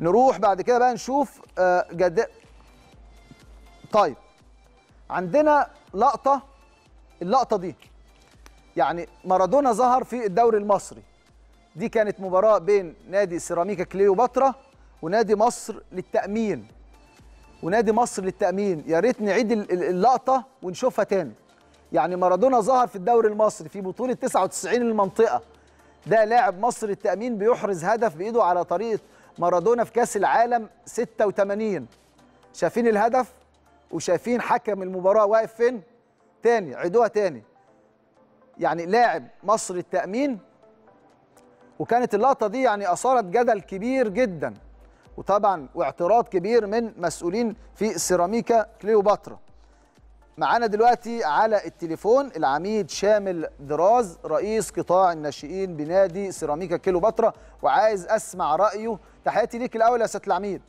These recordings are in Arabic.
نروح بعد كده بقى نشوف آه، جد طيب عندنا لقطة اللقطة دي يعني مارادونا ظهر في الدوري المصري. دي كانت مباراة بين نادي سيراميكا كليوباترا ونادي مصر للتأمين. ونادي مصر للتأمين. يا ريت نعيد ال- ال- اللقطة ونشوفها تاني. يعني مارادونا ظهر في الدوري المصري في بطولة 99 المنطقة. ده لاعب مصر التأمين بيحرز هدف بإيده على طريقة مارادونا في كأس العالم 86 شايفين الهدف وشايفين حكم المباراة واقف فين؟ تاني عيدوها تاني. يعني لاعب مصر التأمين وكانت اللقطة دي يعني أثارت جدل كبير جدا. وطبعا واعتراض كبير من مسؤولين في سيراميكا كليوباترا. معانا دلوقتي على التليفون العميد شامل دراز رئيس قطاع الناشئين بنادي سيراميكا كيلوباترا وعايز أسمع رأيه. تحياتي ليك الأول يا سياده العميد.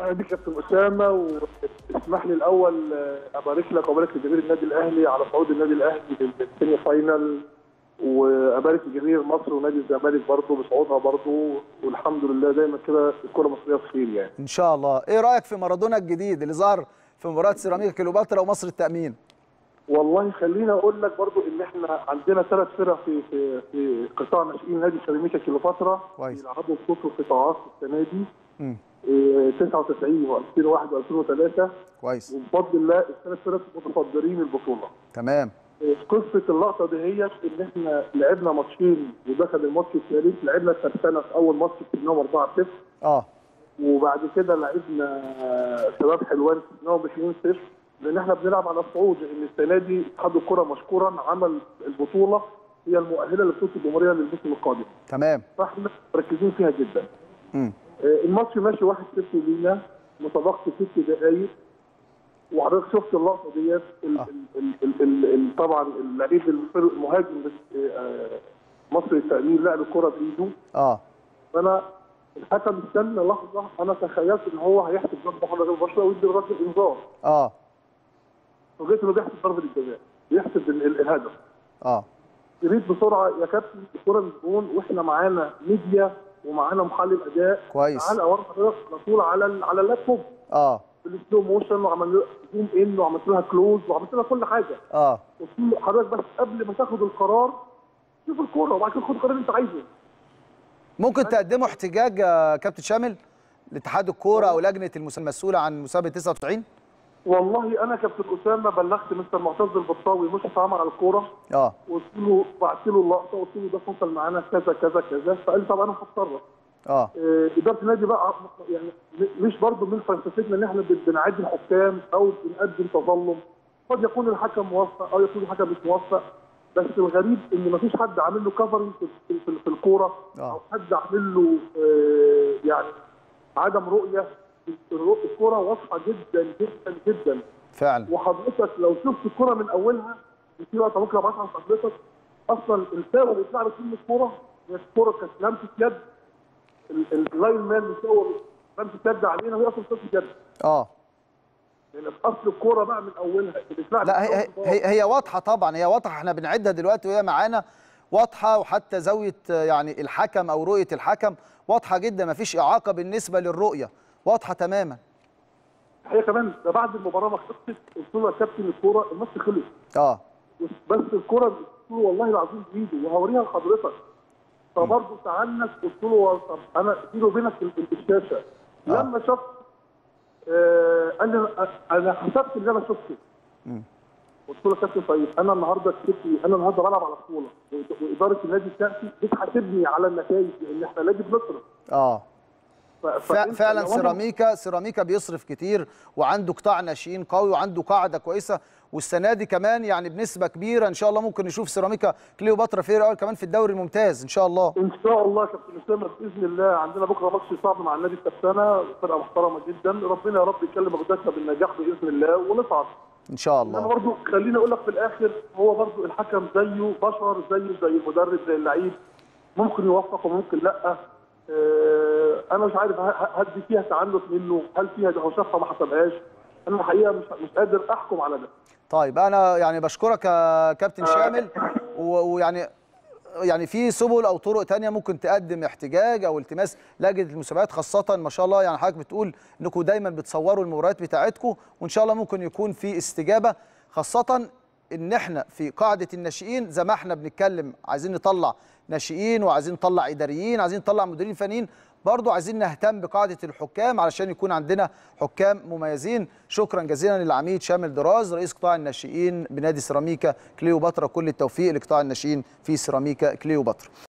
أهلا بيك كابتن أسامة واسمح لي الأول آه، ابارك لك وأبارك لجماهير النادي الأهلي على صعود النادي الأهلي لل semi final وأبارك لجماهير مصر ونادي الزمالك برضه بصعودها برضه والحمد لله دايما كده الكرة المصريه بخير يعني. إن شاء الله. إيه رأيك في مارادونا الجديد اللي ظهر في مباراة سيراميكا كيلوباترا ومصر التأمين. والله خليني أقول لك برضو إن إحنا عندنا ثلاث فرق في في في قطاع ناشئين نادي سيراميكا كيلوباترا كويس. بيلعبوا في كل القطاعات السنة دي. مم. إيه، 99 و2001 و2003 كويس. وبفضل الله الثلاث فرق متصدرين البطولة. تمام. إيه، قصة اللقطة دهيت إن إحنا لعبنا ماتشين ودخل الماتش الثالث. لعبنا الترسانه في أول ماتش كسبناهم 4-0 آه. وبعد كده لعبنا شباب حلوان كسبناهم 2-0 لأن إحنا بنلعب على الصعود لأن السنة دي اتحاد الكرة مشكورا عمل البطولة هي المؤهلة لبطوله الجمهورية للموسم القادم. تمام. فإحنا مركزين فيها جدا. مم. آه، الماتش ماشي 1-0 لينا مسابقه ست دقائق وحضرتك شفت اللقطة ديت؟ آه. طبعا اللعيب المهاجم آه، مصر التأمين لعب الكرة بإيده. آه. فأنا الحكم استنى لحظة. أنا تخيلت إن هو هيحسب ضربة حره غير مباشرة ويدي الراجل انذار آه. فوجئت انه بيحسب ضربة الجزاء. بيحسب ال- ال- الهدف. آه. جريت بسرعة يا كابتن الكره من الجون وإحنا معانا ميديا ومعانا محلل أداء. كويس. تعالى اوري حضرتك على طول على على اللابتوب. آه. بال slow motion وعملنا zoom in وعملت لها close وعملت لها كل حاجة. آه. قلت حضرتك بس قبل ما تاخد القرار شوف الكورة وبعد كده خد القرار اللي أنت عايزه. ممكن تقدموا احتجاج يا كابتن شامل لاتحاد الكورة أو لجنة المس- المسؤولة عن مسابقة 99 والله أنا كابتن أسامة بلغت مستر معتز البطاوي مشرف عام على الكورة. آه. قلت له بعت له اللقطة قلت له ده حصل معانا كذا كذا كذا. فقال لي طب أنا هتصرف. آه. آه، إدارة النادي بقى يعني مش برضه من فلسفتنا إن إحنا بن- بنعدي الحكام أو بنقدم تظلم. قد يكون الحكم موفق أو يكون الحكم مش موفق. بس الغريب إن مفيش حد عامل له كفرنج في, في, في, في الكورة آه. أو حد عامل له آه، يعني عدم رؤية. الكورة واضحة جدا جدا جدا. فعلا. وحضرتك لو شفت الكورة من أولها في وقت ممكن ابعتها لحضرتك أصلا الفاول اللي اتلعبت فيه الكوره هي الكورة كانت لمسة يد. ال- ال- اللاين مان مصور لمسة يد علينا وهي أصلا لمسه يد. آه. لأن الكورة بقى من أولها لا هي هي- هي, واضحة طبعا هي واضحة. إحنا بنعدها دلوقتي وهي معانا. واضحة وحتى زاوية يعني الحكم أو رؤية الحكم واضحة جدا. ما فيش إعاقة بالنسبة للرؤية. واضحة تماما. هي كمان ده بعد المباراة ما خلصت قلت له يا كابتن الكورة الماتش خلص. آه. بس الكورة قلت له والله العظيم بايده وهوريها لحضرتك. فبرضه تعنت قلت له طب أنا بيني وبينك ال- ال- الشاشة. آه. لما شفت آه أنا- أنا حسبت اللي أنا شفته. قلت له كابتن طيب أنا النهارده كسبت أنا النهارده بلعب على بطوله وإدارة النادي بتاعتي بتحاسبني على النتائج لأن إحنا نادي بنصرف. آه. فعلا سيراميكا سيراميكا بيصرف كتير وعنده قطاع ناشئين قوي وعنده قاعدة كويسة والسنة دي كمان يعني بنسبة كبيرة إن شاء الله ممكن نشوف سيراميكا كليوباترا في الأول كمان في الدوري الممتاز إن شاء الله. إن شاء الله يا كابتن اسامه بإذن الله عندنا بكرة ماتش صعب مع النادي الترسانه فرقة محترمة جدا. ربنا يا رب يكلم اقدامنا بالنجاح بإذن الله ونصعد. إن شاء الله. برضه خليني أقول لك في الآخر هو برضه الحكم زيه بشر زيه زي المدرب زي اللعيب. ممكن يوفق وممكن لأ. أنا مش عارف هل دي فيها تعنت منه؟ هل فيها ده شافها ما حسبهاش أنا الحقيقة مش مش قادر أحكم على ده. طيب أنا يعني بشكرك يا كابتن شامل و- ويعني يعني في سبل أو طرق تانية ممكن تقدم احتجاج أو التماس لجنة المسابقات خاصة ما شاء الله يعني حضرتك بتقول إنكم دايما بتصوروا المباريات بتاعتكم وإن شاء الله ممكن يكون في استجابة خاصة إن إحنا في قاعدة الناشئين زي ما إحنا بنتكلم عايزين نطلع ناشئين وعايزين نطلع إداريين عايزين نطلع مديرين فنيين برضو عايزين نهتم بقاعدة الحكام علشان يكون عندنا حكام مميزين. شكرا جزيلا للعميد شامل دراز رئيس قطاع الناشئين بنادي سيراميكا كليوباترا. كل التوفيق لقطاع الناشئين في سيراميكا كليوباترا.